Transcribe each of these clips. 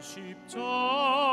십자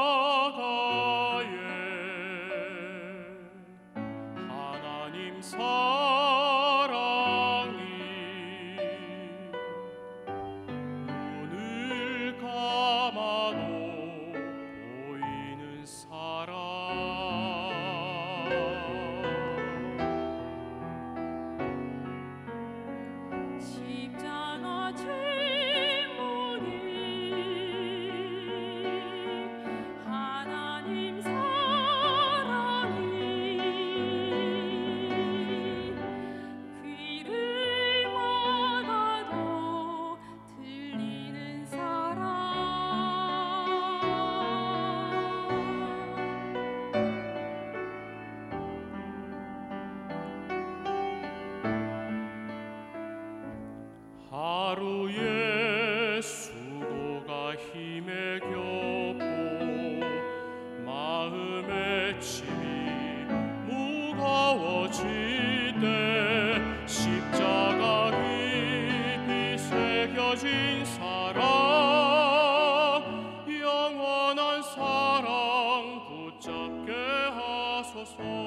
soul.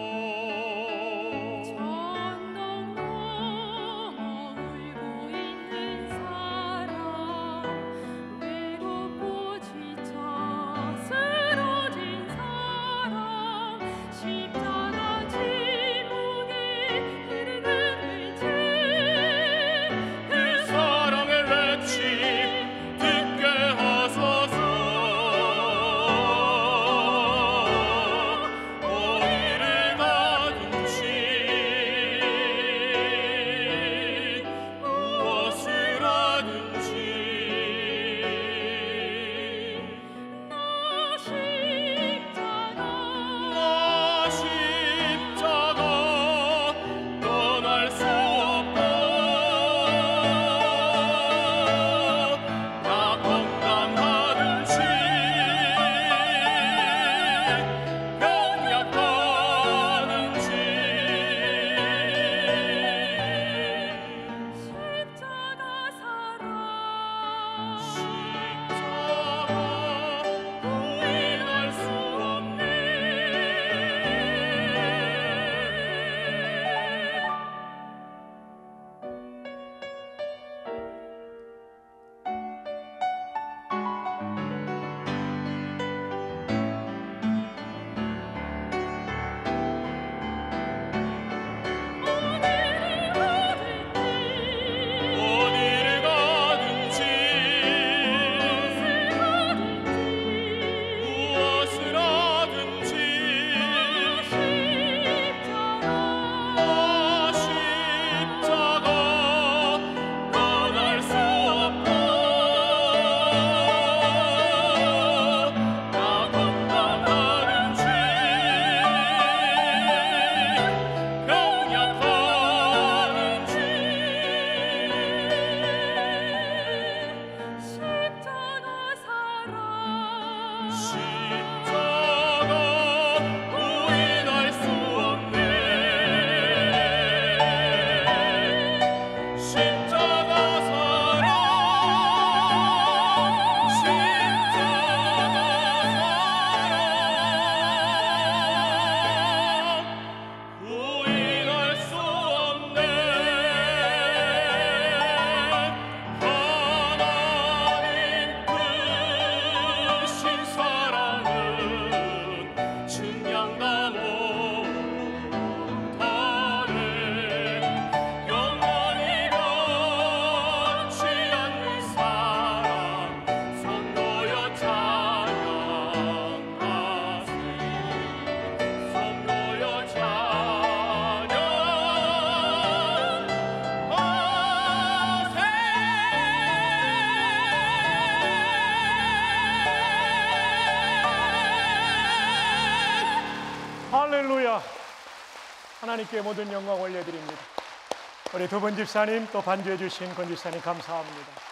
하나님께 모든 영광 올려드립니다. 우리 두 분 집사님 또 반주해 주신 권 집사님 감사합니다.